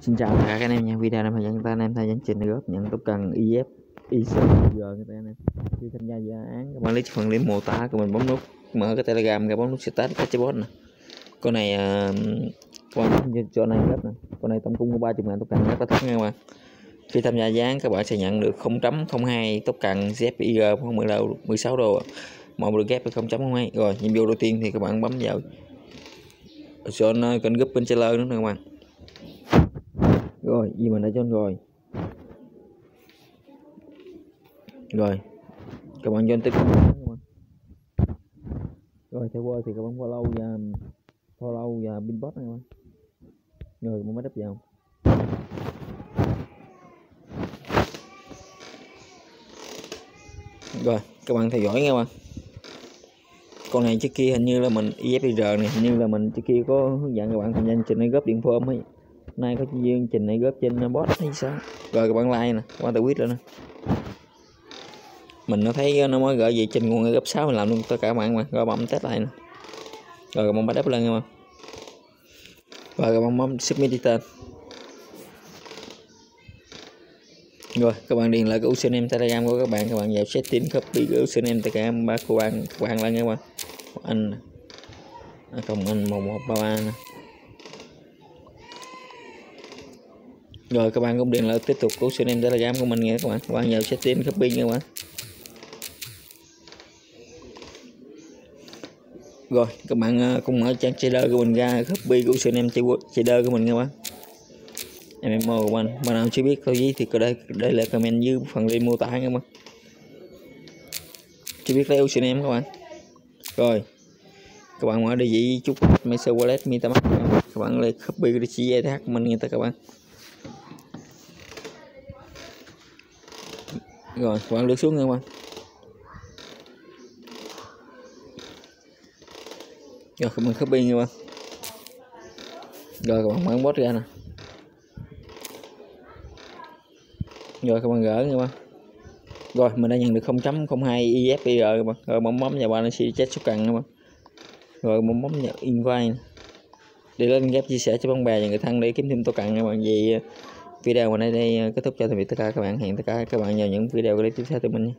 Xin chào tất cả các anh em nha. Video này hướng dẫn ta anh em tham dẫn trình góp nhận tốt cần IF IC người ta anh em. Khi tham gia dự án các bạn lấy phần link mô tả của mình bấm nút mở cái Telegram các bấm nút start cái chatbot nè. Con này uh, các bạn cho này rất nè. Con này tổng cung có 30 ngàn tốt cần rất là thấp nha các bạn. Khi tham gia dự án các bạn sẽ nhận được 0.02 tốt cần ZPIG không 16 đô. mọi được ghép với 0.02. Rồi, nhiệm vụ đầu tiên thì các bạn bấm vào John kênh group bên trailer nữa nè các bạn rồi, gì mình đã cho rồi? Rồi các bạn join tiếp rồi, theo qua thì các bạn follow và follow và pinbot này các bạn. Rồi mới đắp vào rồi, các bạn theo dõi nghe bạn. Con này trước kia hình như là mình IFR này, hình như là mình trước kia có hướng dẫn các bạn tham gia trình này góp điện form ấy nay có chương trình này góp trên bot hay sao? Rồi các bạn like nè các bạn tự quyết lên nè. Mình nó thấy nó mới gửi về trình nguồn gấp 6 mình làm luôn tất cả các bạn mà, rồi bấm test lại nè. Rồi các bạn bắt đáp lên nha rồi các bạn bấm submit tên. Rồi, các bạn điền lại cái username telegram của các bạn các bạn vào setting copy cái username telegram ba của bạn các bạn lên nha các bạn anh cộng à, anh một một ba ba nè. Rồi, các bạn cũng điện lại tiếp tục của em telegram của mình nha các bạn. Các bạn vào setting copy nha các bạn. Rồi, các bạn à, cũng mở trang trader của mình ra. Copy của username trader của mình nha các bạn. MMO của mình bạn nào chưa biết câu gì thì có đây đây là comment dưới phần link mô tả các bạn. Chưa biết lấy username các bạn. Rồi, các bạn mở địa chỉ chút Mesa Wallet MetaMask các bạn. Lấy copy cái địa chỉ ETH của mình nha tất các bạn. Rồi các bạn lướt xuống nha các bạn rồi các bạn copy nha các bạn rồi, các bạn mở bot ra nè. Rồi, các bạn gỡ nha bạn rồi, mình đã nhận được 0.02 EFPR các bạn rồi bấm bấm vào xịt chết số cần các bạn rồi, bấm bấm vào invite. Để lên ghép chia sẻ cho bạn bè và người thân để kiếm thêm tô cặn các bạn vì video mình nay đây ờ, kết thúc cho tạm biệt tất cả các bạn. Hẹn tất cả các bạn vào những video clip tiếp theo từ mình nhé